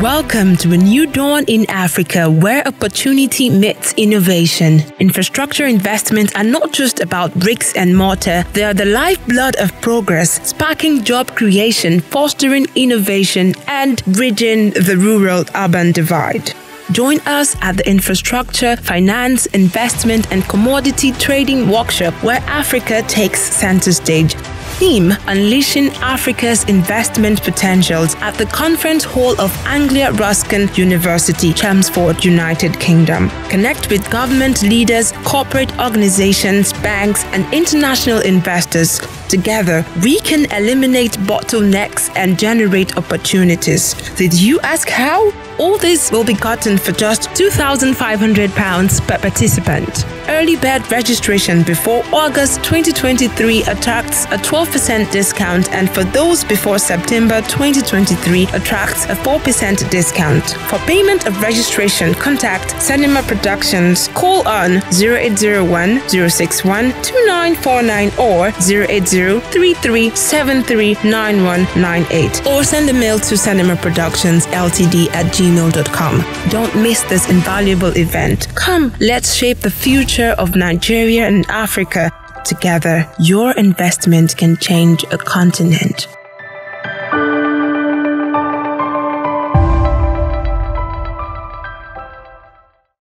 Welcome to a new dawn in Africa where opportunity meets innovation. Infrastructure investments are not just about bricks and mortar, they are the lifeblood of progress, sparking job creation, fostering innovation, and bridging the rural urban divide. Join us at the Infrastructure, Finance, Investment, and Commodity Trading Workshop where Africa takes center stage theme Unleashing Africa's Investment Potentials at the Conference Hall of Anglia Ruskin University, Chelmsford, United Kingdom. Connect with government leaders, corporate organizations, banks, and international investors. Together, we can eliminate bottlenecks and generate opportunities. Did you ask how? All this will be gotten for just £2,500 per participant. Early bird registration before August 2023 attracts a 12% discount, and for those before September 2023 attracts a 4% discount. For payment of registration, contact Senema Productions. Call on 0801 061 2949 or 08033739198 or send a mail to Senema Productions Ltd at gmail.com. Don't miss this invaluable event. Come, let's shape the future of Nigeria and Africa. Together, your investment can change a continent.